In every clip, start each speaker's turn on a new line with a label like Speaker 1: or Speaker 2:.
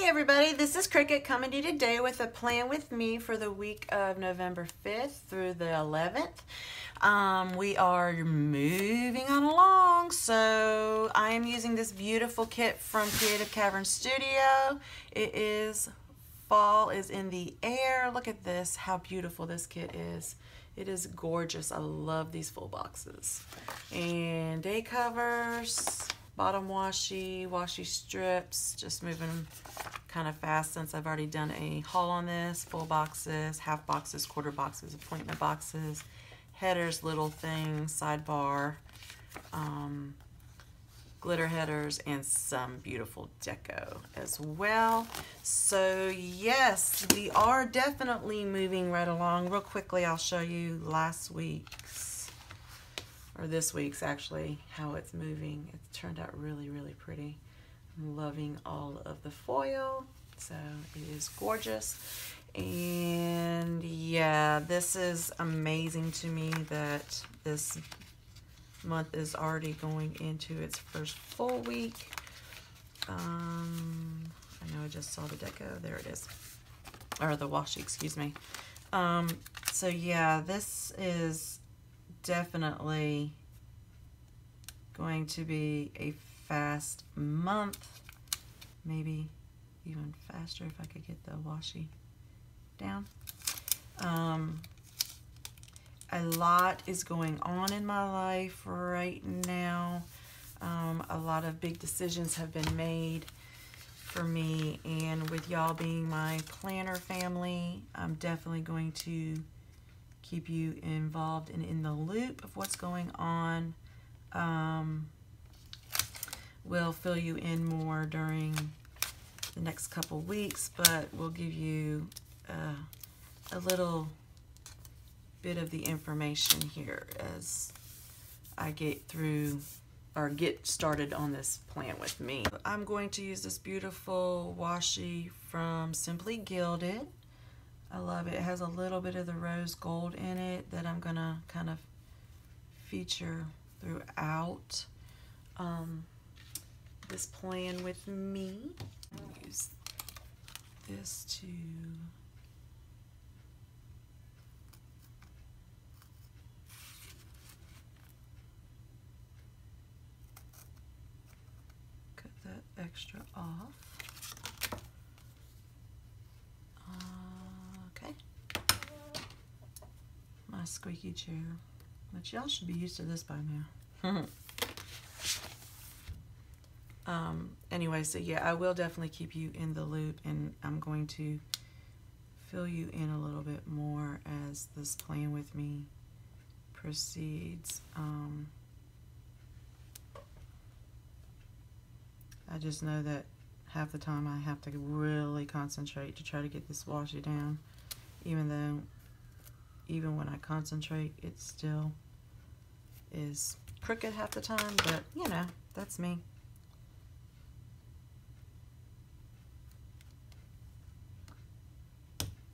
Speaker 1: Hey everybody, this is Crickett coming to you today with a plan with me for the week of November 5th through the 11th. Um, we are moving on along, so I am using this beautiful kit from Creative Cavern Studio. It is fall is in the air. Look at this, how beautiful this kit is. It is gorgeous. I love these full boxes. And day covers, bottom washi, washi strips, just moving kind of fast since I've already done a haul on this. Full boxes, half boxes, quarter boxes, appointment boxes, headers, little things, sidebar, um, glitter headers, and some beautiful deco as well. So yes, we are definitely moving right along. Real quickly, I'll show you last week's, or this week's actually, how it's moving. It turned out really, really pretty. I'm loving all of the foil. So it is gorgeous. And yeah, this is amazing to me that this month is already going into its first full week. Um, I know I just saw the deco. There it is. Or the washi, excuse me. Um, so yeah, this is definitely going to be a fast month. Maybe even faster if I could get the washi down. Um, a lot is going on in my life right now. Um, a lot of big decisions have been made for me and with y'all being my planner family, I'm definitely going to keep you involved and in the loop of what's going on. Um, we'll fill you in more during the next couple weeks, but we'll give you uh, a little bit of the information here as I get through or get started on this plan with me. I'm going to use this beautiful washi from Simply Gilded. I love it. It has a little bit of the rose gold in it that I'm going to kind of feature throughout um, this plan with me. Use this to cut that extra off. Okay. My squeaky chair. But y'all should be used to this by now. um, anyway, so yeah, I will definitely keep you in the loop and I'm going to fill you in a little bit more as this plan with me proceeds. Um, I just know that half the time I have to really concentrate to try to get this washi down. Even though, even when I concentrate, it still is crooked half the time. But, you know, that's me.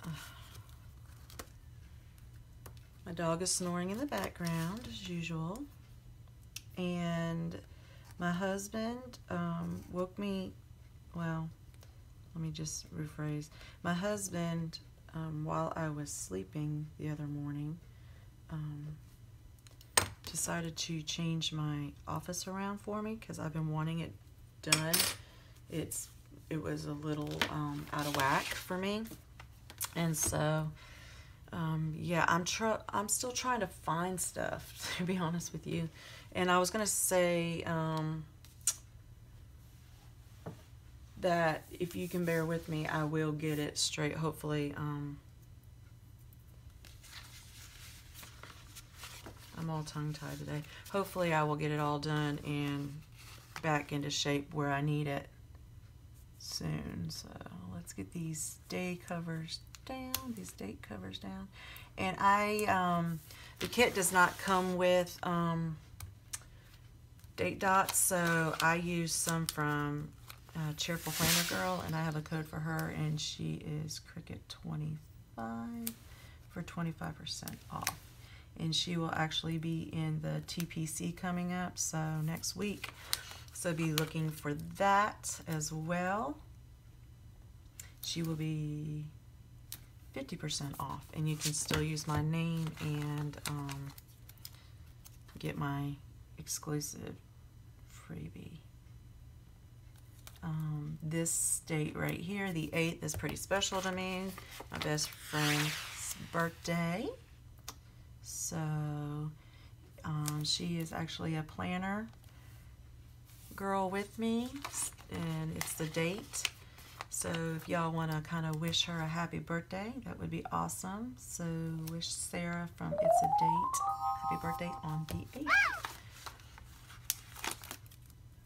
Speaker 1: My dog is snoring in the background, as usual. And my husband um, woke me, well, let me just rephrase. My husband, um, while I was sleeping the other morning, um, decided to change my office around for me because I've been wanting it done. It's It was a little um, out of whack for me. And so, um, yeah, I'm, tr I'm still trying to find stuff, to be honest with you. And I was going to say um, that if you can bear with me, I will get it straight, hopefully. Um, I'm all tongue-tied today. Hopefully I will get it all done and back into shape where I need it soon. So let's get these day covers down, these date covers down. And I, um, the kit does not come with um, date dots. So I use some from uh, Cheerful Planner Girl, and I have a code for her, and she is Cricket25 for 25% off. And she will actually be in the TPC coming up, so next week. So be looking for that as well. she will be 50% off. And you can still use my name and um, get my exclusive freebie. Um, this date right here, the 8th, is pretty special to me. My best friend's birthday. So um, she is actually a planner girl with me, and it's the date. So if y'all want to kind of wish her a happy birthday, that would be awesome. So wish Sarah from It's a Date happy birthday on the 8th.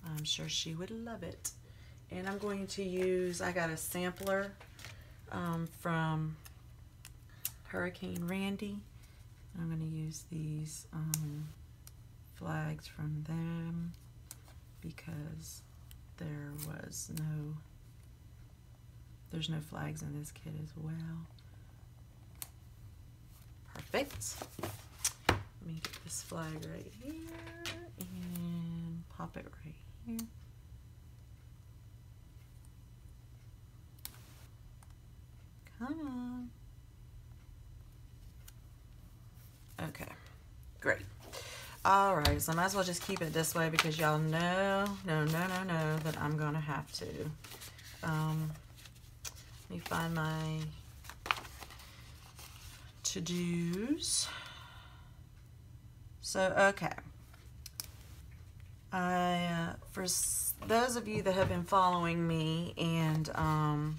Speaker 1: I'm sure she would love it. And I'm going to use, I got a sampler um, from Hurricane Randy. I'm going to use these um, flags from them because there was no, there's no flags in this kit as well. Perfect. Let me get this flag right here and pop it right here. Come on. Okay, great. All right, so I might as well just keep it this way because y'all know, no, no, no, no, that I'm going to have to. Um, let me find my to-dos. So, okay. I, uh, for those of you that have been following me, and um,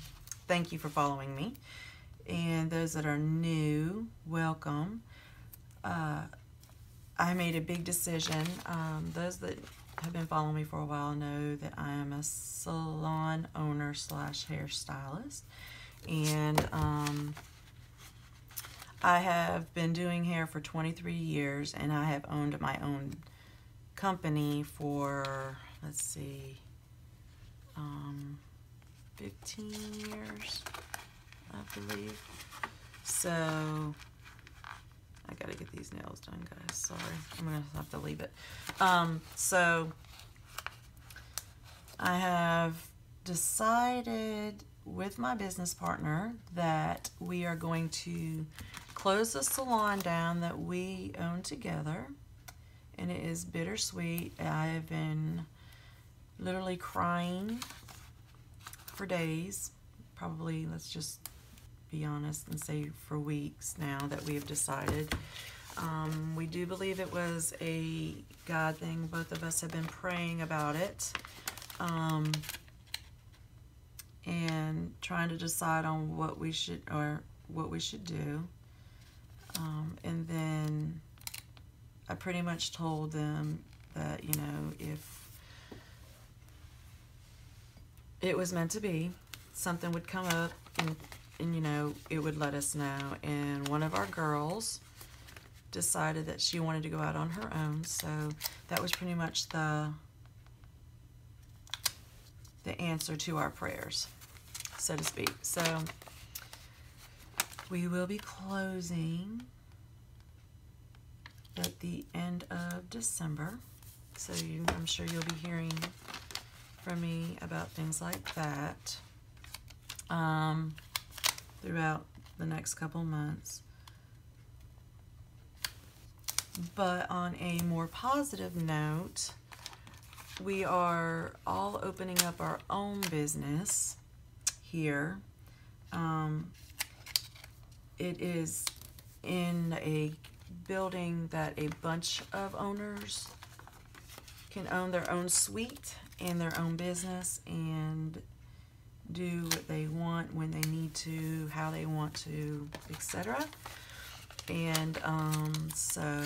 Speaker 1: thank you for following me, and those that are new, welcome. Uh, I made a big decision. Um, those that have been following me for a while know that I am a salon owner slash hairstylist. And um, I have been doing hair for 23 years and I have owned my own company for, let's see, um, 15 years, I believe. So I gotta get these nails done, guys. Sorry, I'm gonna have to leave it. Um, so I have decided with my business partner that we are going to close the salon down that we own together. And it is bittersweet. I have been literally crying for days. Probably, let's just be honest and say for weeks now that we have decided. Um, we do believe it was a God thing. Both of us have been praying about it um, and trying to decide on what we should or what we should do. Um, and then I pretty much told them that you know if it was meant to be, something would come up and and you know, it would let us know. And one of our girls decided that she wanted to go out on her own. So that was pretty much the the answer to our prayers, so to speak. So we will be closing at the end of December. So you, I'm sure you'll be hearing from me about things like that. Um, throughout the next couple months. But on a more positive note, we are all opening up our own business here. Um, it is in a building that a bunch of owners can own their own suite and their own business and do what they want when they need to, how they want to, etc. And um, so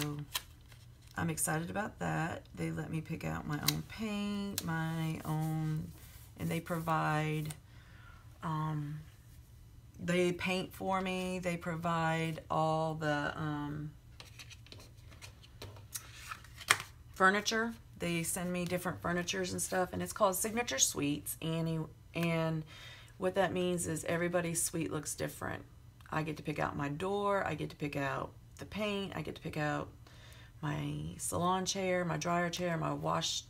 Speaker 1: I'm excited about that. They let me pick out my own paint, my own, and they provide, um, they paint for me. They provide all the um, furniture. They send me different furnitures and stuff, and it's called Signature Suites. Annie and what that means is everybody's suite looks different. I get to pick out my door, I get to pick out the paint, I get to pick out my salon chair, my dryer chair, my wash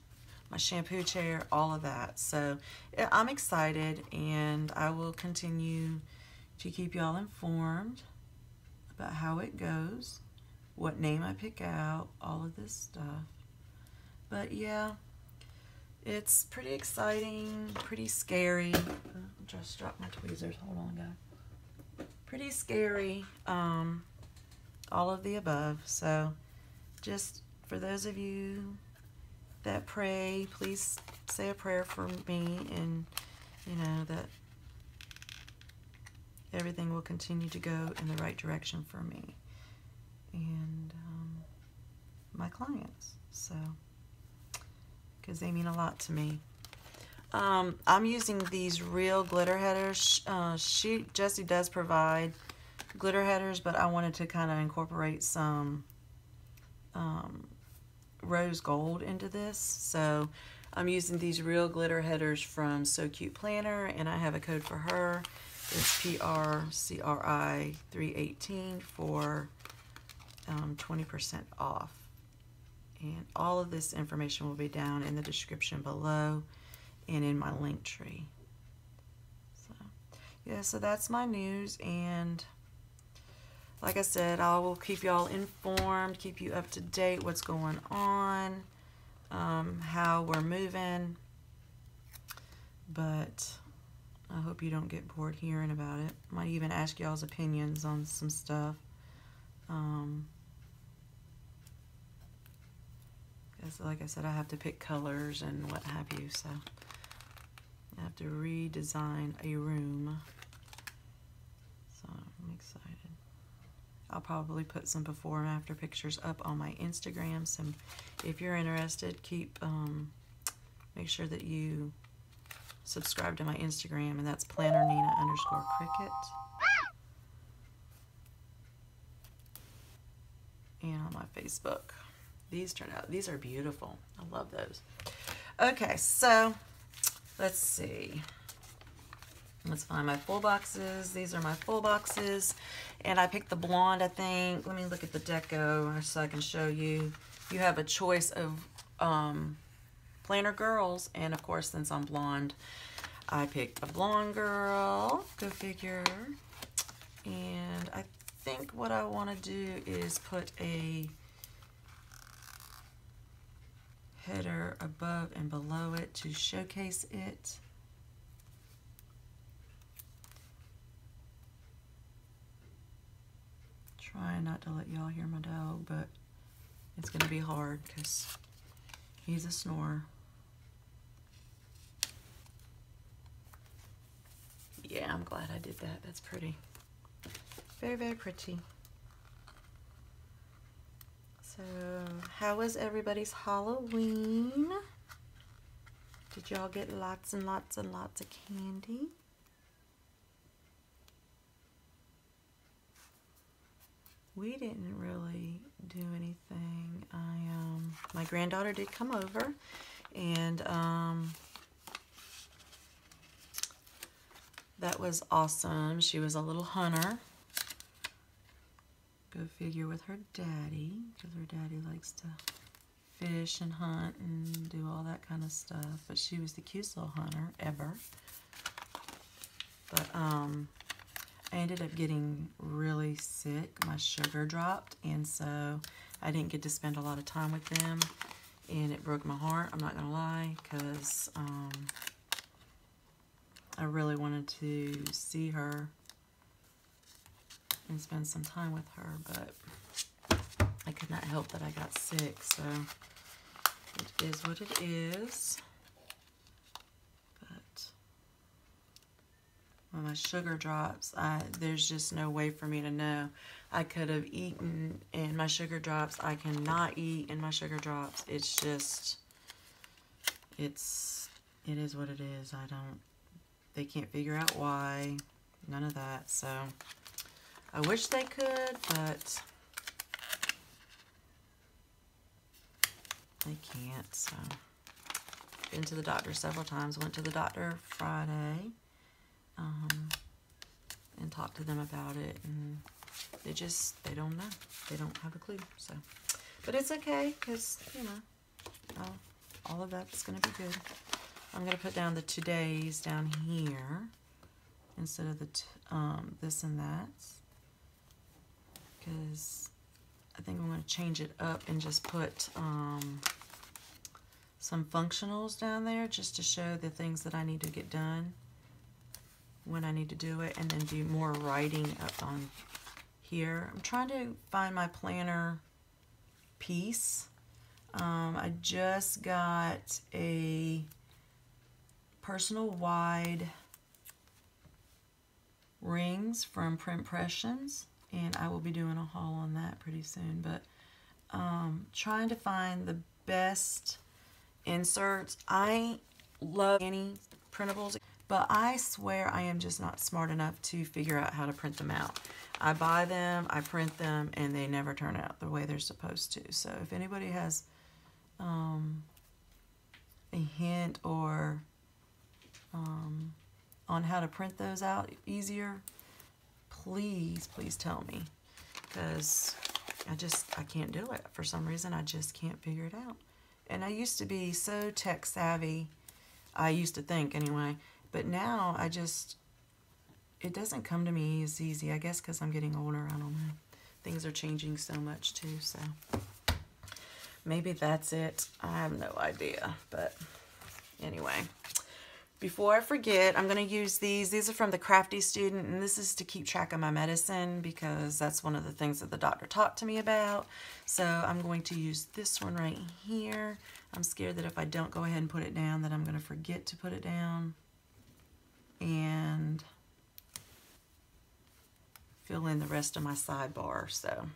Speaker 1: my shampoo chair, all of that. So I'm excited and I will continue to keep y'all informed about how it goes, what name I pick out, all of this stuff. But yeah, it's pretty exciting, pretty scary. just dropped my tweezers. Hold on, guys. Pretty scary. Um, all of the above. So just for those of you that pray, please say a prayer for me and, you know, that everything will continue to go in the right direction for me and um, my clients. So, because they mean a lot to me. Um, I'm using these real glitter headers. Uh, she Jessie does provide glitter headers, but I wanted to kind of incorporate some um, rose gold into this. So I'm using these real glitter headers from So Cute Planner, and I have a code for her. It's PRCRI 318 for 20% um, off. And all of this information will be down in the description below and in my link tree. So, yeah, so that's my news. And like I said, I will keep y'all informed, keep you up to date what's going on, um, how we're moving. But I hope you don't get bored hearing about it. Might even ask y'all's opinions on some stuff. Um, like I said, I have to pick colors and what have you, so I have to redesign a room. So I'm excited. I'll probably put some before and after pictures up on my Instagram. So if you're interested, keep um, make sure that you subscribe to my Instagram, and that's planner Neena underscore Crickett. And on my Facebook. These turn out, these are beautiful. I love those. Okay, so let's see. Let's find my full boxes. These are my full boxes. And I picked the blonde, I think. Let me look at the deco so I can show you. You have a choice of um, planner girls. And of course, since I'm blonde, I picked a blonde girl. Go figure. And I think what I want to do is put a header above and below it to showcase it. Trying not to let y'all hear my dog, but it's going to be hard because he's a snorer. Yeah, I'm glad I did that. That's pretty. Very, very pretty. So, how was everybody's Halloween? Did y'all get lots and lots and lots of candy? We didn't really do anything. I um my granddaughter did come over and um that was awesome. She was a little hunter. Go figure with her daddy, because her daddy likes to fish and hunt and do all that kind of stuff. But she was the cutest little hunter ever. But um, I ended up getting really sick. My sugar dropped, and so I didn't get to spend a lot of time with them. And it broke my heart, I'm not going to lie, because um, I really wanted to see her and spend some time with her, but I could not help that I got sick, so it is what it is. But when my sugar drops, I there's just no way for me to know. I could have eaten and my sugar drops. I cannot eat and my sugar drops. It's just, it's, it is what it is. I don't, they can't figure out why. None of that, so... I wish they could, but they can't, so. Been to the doctor several times. Went to the doctor Friday um, and talked to them about it, and they just, they don't know. They don't have a clue, so. But it's okay, because, you know, all of that's going to be good. I'm going to put down the today's down here instead of the um, this and that because I think I'm going to change it up and just put um, some functionals down there just to show the things that I need to get done when I need to do it and then do more writing up on here. I'm trying to find my planner piece. Um, I just got a personal wide rings from Printpressions and I will be doing a haul on that pretty soon but um, trying to find the best inserts. I love any printables but I swear I am just not smart enough to figure out how to print them out. I buy them I print them and they never turn out the way they're supposed to. So if anybody has um, a hint or um, on how to print those out easier, please, please tell me. Because I just, I can't do it. For some reason, I just can't figure it out. And I used to be so tech savvy, I used to think anyway, but now I just, it doesn't come to me as easy. I guess because I'm getting older, I don't know. Things are changing so much too, so maybe that's it. I have no idea, but anyway. Before I forget, I'm going to use these. These are from the Crafty Student, and this is to keep track of my medicine because that's one of the things that the doctor talked to me about. So I'm going to use this one right here. I'm scared that if I don't go ahead and put it down, that I'm going to forget to put it down. And fill in the rest of my sidebar. So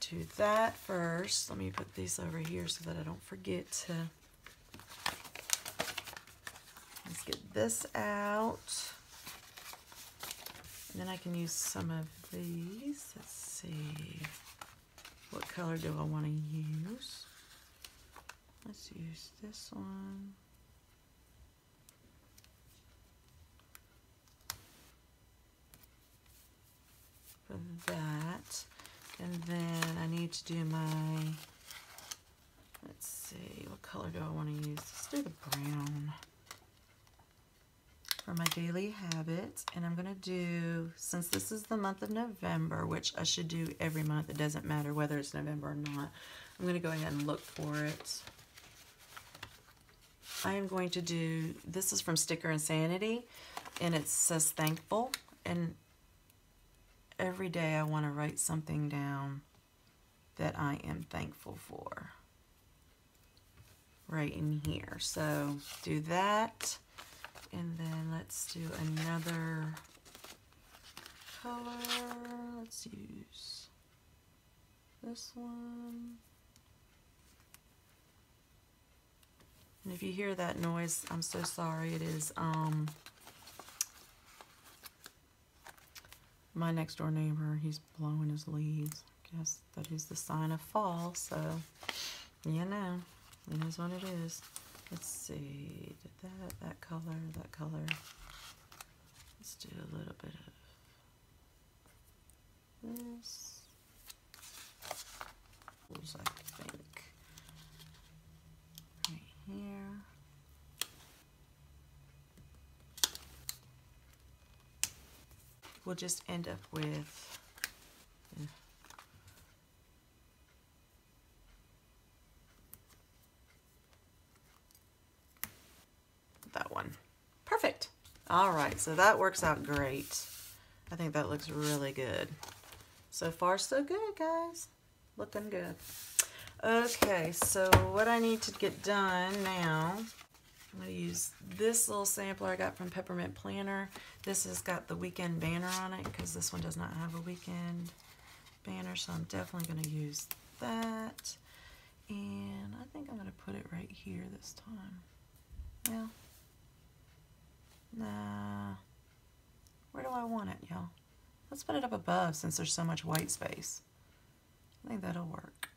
Speaker 1: do that first. Let me put these over here so that I don't forget to Let's get this out. And then I can use some of these. Let's see. What color do I want to use? Let's use this one. For that. And then I need to do my, let's see, what color do I want to use? Let's do the brown for my daily habits and I'm going to do, since this is the month of November, which I should do every month, it doesn't matter whether it's November or not, I'm going to go ahead and look for it. I am going to do, this is from Sticker Insanity and it says thankful and every day I want to write something down that I am thankful for right in here. So do that. And then let's do another color. Let's use this one. And if you hear that noise, I'm so sorry. It is um, my next door neighbor. He's blowing his leaves. I guess that is the sign of fall. So, you know, it is what it is. Let's see, did that, that color, that color. Let's do a little bit of this. I think, right here. We'll just end up with All right, so that works out great. I think that looks really good. So far, so good, guys. Looking good. Okay, so what I need to get done now, I'm going to use this little sampler I got from Peppermint Planner. This has got the weekend banner on it because this one does not have a weekend banner, so I'm definitely going to use that. And I think I'm going to put it right here this time. Yeah. Nah. Where do I want it, y'all? Let's put it up above since there's so much white space. I think that'll work.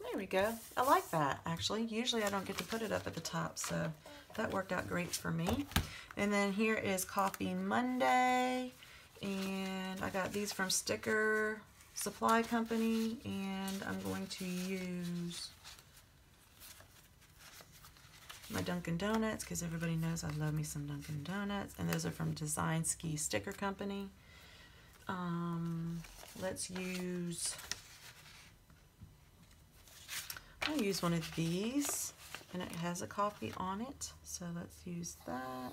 Speaker 1: There we go. I like that, actually. Usually I don't get to put it up at the top, so that worked out great for me. And then here is Coffee Monday. And I got these from Sticker Supply Company, and I'm going to use my Dunkin' Donuts because everybody knows I love me some Dunkin' Donuts, and those are from DesignSki Sticker Company. Um, let's use, I'll use one of these, and it has a coffee on it, so let's use that.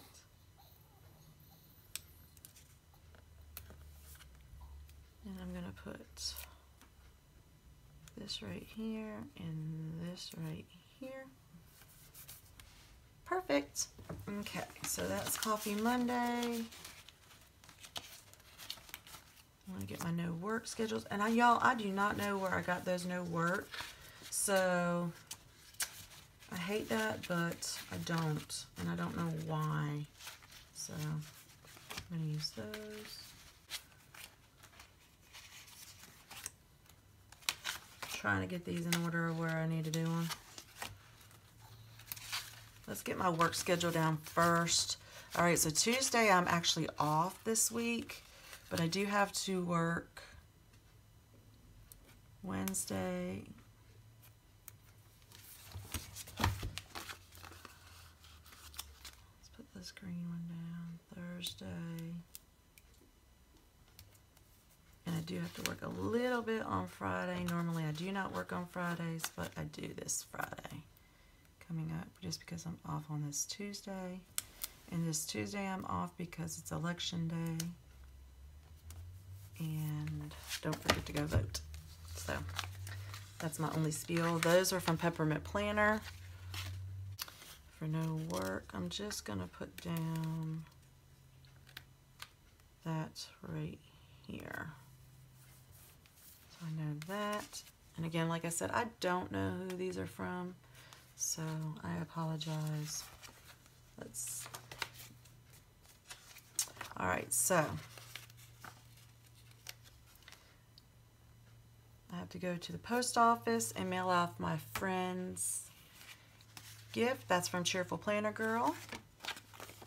Speaker 1: And I'm going to put this right here and this right here. Perfect. Okay, so that's Coffee Monday. I want to get my no work schedules. And I, y'all, I do not know where I got those no work. So I hate that, but I don't. And I don't know why. So I'm to use those. trying to get these in order where I need to do them. Let's get my work schedule down first. All right, so Tuesday I'm actually off this week, but I do have to work Wednesday. Let's put this green one down. Thursday. And I do have to work a little bit on Friday. Normally I do not work on Fridays, but I do this Friday coming up just because I'm off on this Tuesday. And this Tuesday I'm off because it's election day. And don't forget to go vote. So that's my only spiel. Those are from Peppermint Planner. For no work, I'm just going to put down that right here. So I know that. And again, like I said, I don't know who these are from, so I apologize. Let's, all right, so I have to go to the post office and mail off my friend's gift. That's from Cheerful Planner Girl.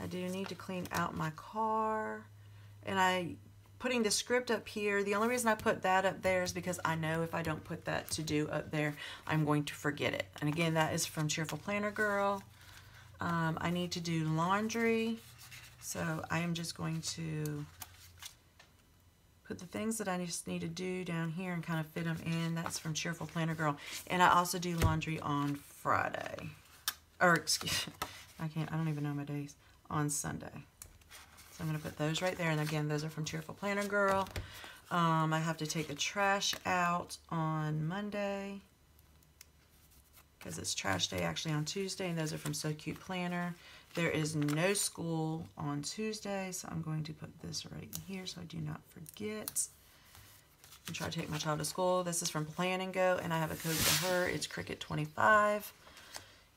Speaker 1: I do need to clean out my car. And I putting the script up here, the only reason I put that up there is because I know if I don't put that to do up there, I'm going to forget it. And again, that is from Cheerful Planner Girl. Um, I need to do laundry, so I am just going to put the things that I just need to do down here and kind of fit them in. That's from Cheerful Planner Girl. And I also do laundry on Friday. Or, excuse me, I can't, I don't even know my days. On Sunday. So I'm going to put those right there. And again, those are from Cheerful Planner Girl. Um, I have to take the trash out on Monday because it's trash day actually on Tuesday. And those are from So Cute Planner. There is no school on Tuesday, so I'm going to put this right here so I do not forget. And try to take my child to school. This is from Plan and Geaux, and I have a code for her. It's Cricket25.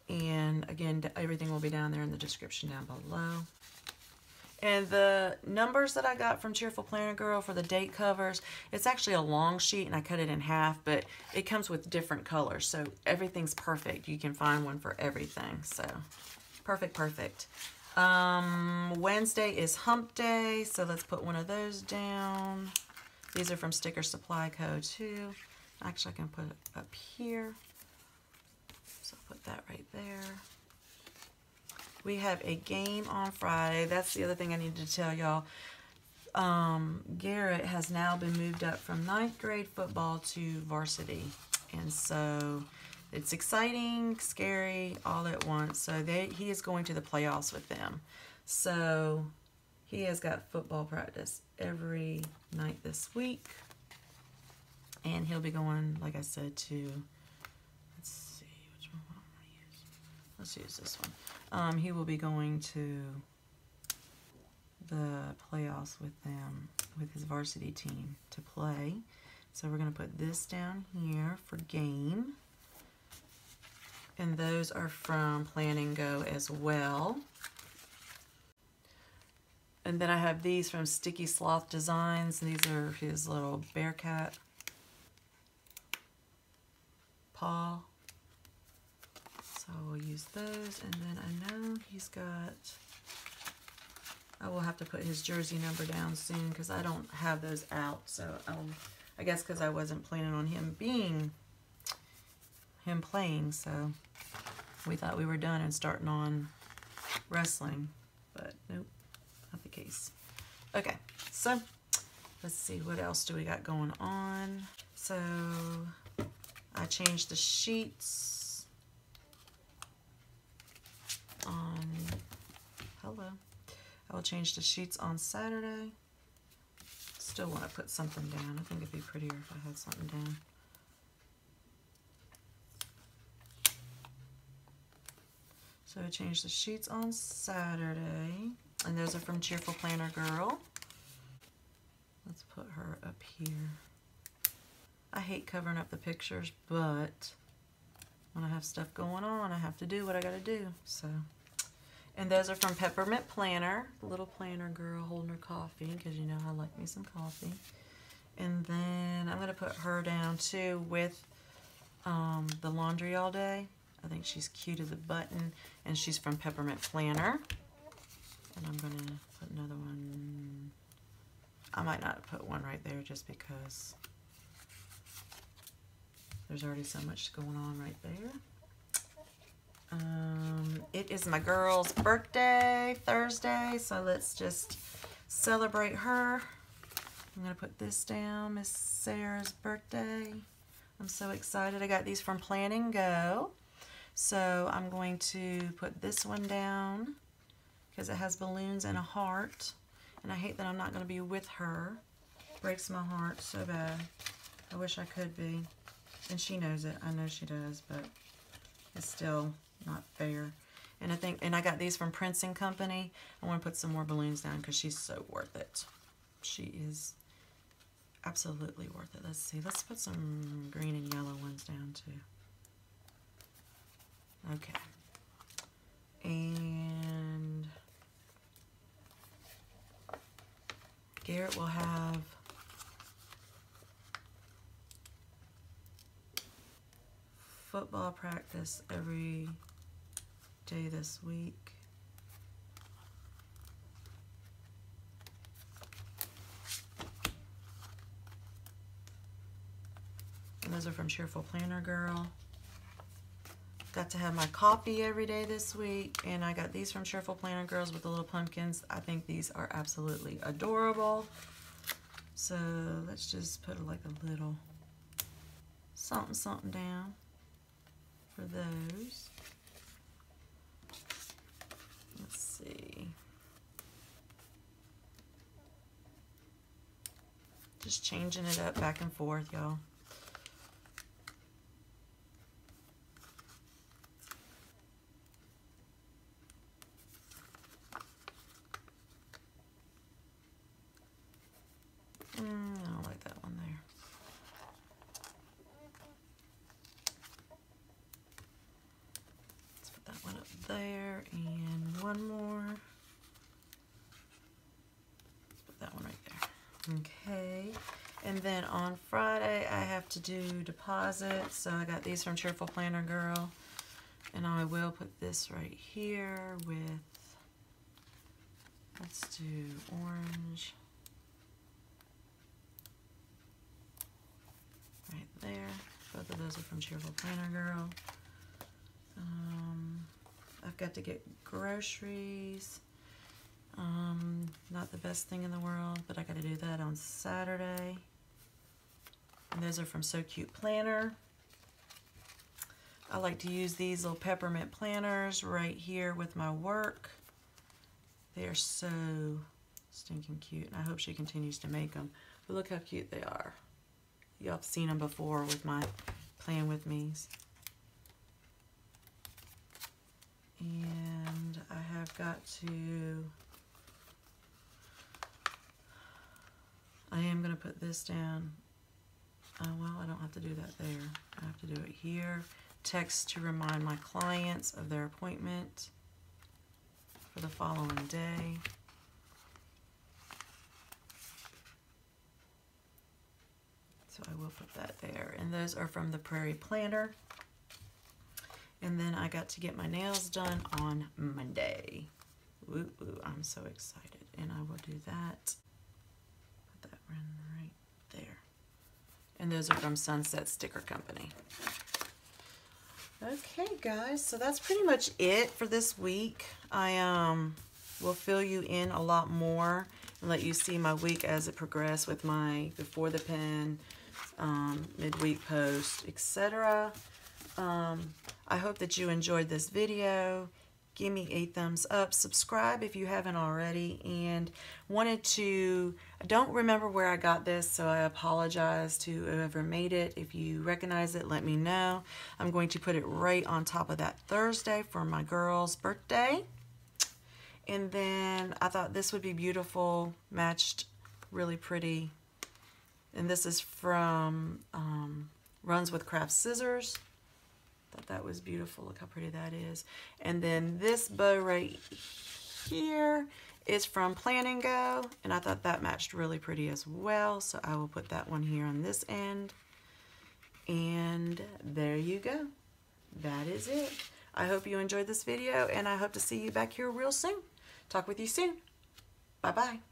Speaker 1: And again, everything will be down there in the description down below. And the numbers that I got from Cheerful Planner Girl for the date covers, it's actually a long sheet and I cut it in half, but it comes with different colors. So everything's perfect. You can find one for everything. So perfect, perfect. Um, Wednesday is hump day. So let's put one of those down. These are from Sticker Supply Co. too. Actually, I can put it up here. So I'll put that right there. We have a game on Friday. That's the other thing I need to tell y'all. Um, Garrett has now been moved up from ninth grade football to varsity. And so it's exciting, scary, all at once. So they, he is going to the playoffs with them. So he has got football practice every night this week. And he'll be going, like I said, to, let's see, which one I want to use. Let's use this one. Um, he will be going to the playoffs with them, with his varsity team to play. So we're going to put this down here for game. And those are from Plan and Geaux as well. And then I have these from Sticky Sloth Designs. These are his little bear cat paw so I will use those. And then I know he's got, I will have to put his jersey number down soon because I don't have those out. So I'll, I guess because I wasn't planning on him being, him playing, so we thought we were done and starting on wrestling, but nope, not the case. Okay, so let's see, what else do we got going on? So I changed the sheets on, hello. I will change the sheets on Saturday. Still want to put something down. I think it'd be prettier if I had something down. So I changed the sheets on Saturday. And those are from Cheerful Planner Girl. Let's put her up here. I hate covering up the pictures, but when I have stuff going on, I have to do what I gotta do, so. And those are from Peppermint Planner, little planner girl holding her coffee, because you know I like me some coffee. And then I'm gonna put her down too with um, the laundry all day. I think she's cute as a button, and she's from Peppermint Planner. And I'm gonna put another one. I might not put one right there just because there's already so much going on right there. Um, it is my girl's birthday Thursday, so let's just celebrate her. I'm gonna put this down, Miss Sarah's birthday. I'm so excited. I got these from Plan and Geaux. So I'm going to put this one down because it has balloons and a heart. And I hate that I'm not going to be with her. Breaks my heart so bad. I wish I could be. And she knows it. I know she does, but it's still not fair. And I think, and I got these from Prints and Company. I want to put some more balloons down because she's so worth it. She is absolutely worth it. Let's see. Let's put some green and yellow ones down too. Okay. And Garrett will have football practice every day this week. And those are from Cheerful Planner Girl. Got to have my coffee every day this week, and I got these from Cheerful Planner Girls with the little pumpkins. I think these are absolutely adorable. So let's just put like a little something something down for those. Let's see. Just changing it up back and forth, y'all. there and one more. Let's put that one right there. Okay. And then on Friday, I have to do deposits. So I got these from Cheerful Planner Girl. And I will put this right here with, let's do orange. Right there. Both of those are from Cheerful Planner Girl. Um, I've got to get groceries. Um, not the best thing in the world, but I got to do that on Saturday. And those are from So Cute Planner. I like to use these little peppermint planners right here with my work. They are so stinking cute. And I hope she continues to make them. But look how cute they are. Y'all have seen them before with my Plan With Me's. And I have got to I am going to put this down. Uh, well I don't have to do that there. I have to do it here. Text to remind my clients of their appointment for the following day. So I will put that there. And those are from the Prairie Planner and then I got to get my nails done on Monday. Woo, I'm so excited. And I will do that. Put that one right there. And those are from Sunset Sticker Company. Okay, guys, so that's pretty much it for this week. I um will fill you in a lot more and let you see my week as it progressed with my before the pen, um, midweek post, etc. Um, I hope that you enjoyed this video. Give me a thumbs up. Subscribe if you haven't already. And wanted to, I don't remember where I got this, so I apologize to whoever made it. If you recognize it, let me know. I'm going to put it right on top of that Thursday for my girl's birthday. And then I thought this would be beautiful, matched really pretty. And this is from um, Runs with Craft Scissors. Thought that was beautiful. Look how pretty that is. And then this bow right here is from Plan and Geaux. And I thought that matched really pretty as well. So I will put that one here on this end. And there you go. That is it. I hope you enjoyed this video and I hope to see you back here real soon. Talk with you soon. Bye-bye.